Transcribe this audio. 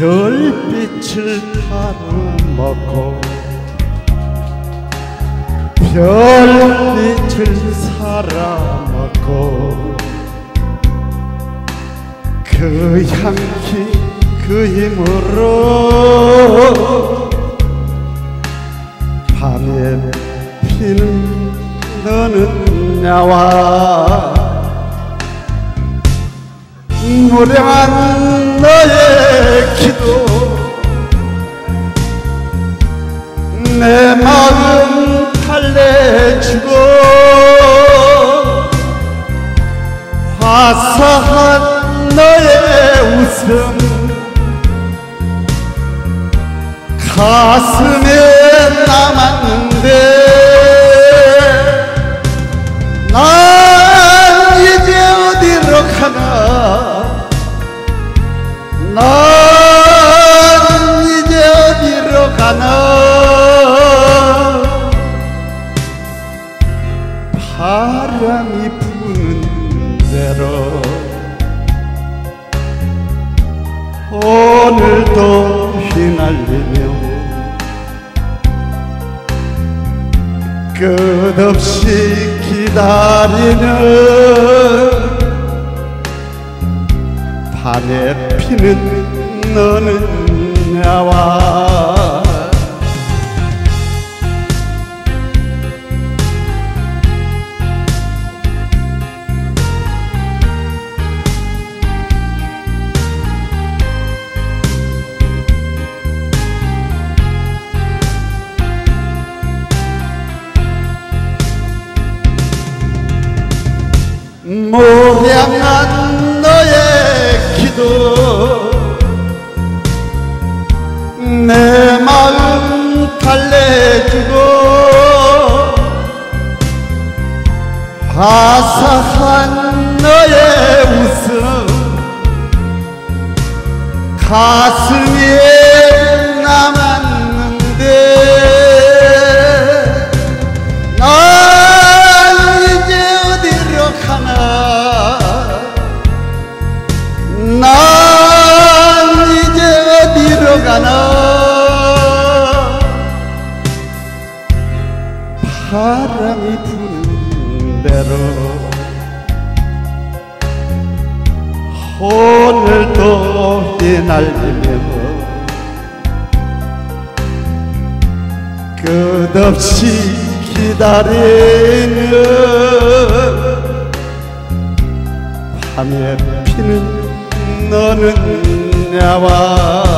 별빛을 팔아먹고 별빛을 살아먹고 그 향기 그 힘으로 밤에 피는 너는 나와. 무량한 너의 주고 화사한 너의 웃음 가슴에 남았는데 난 이제 어디로 가나? 난 이제 어디로 가나 대로 오늘도 휘날리며 끝없이 기다리는 밤에 피는 너는 나와 모량한 너의 기도. 내 마음 달래주고 화사한 너의 웃음 가슴에 바람이 부는 대로. 오늘도 휘날리며 끝없이 기다리는 밤에 피는 너는 나와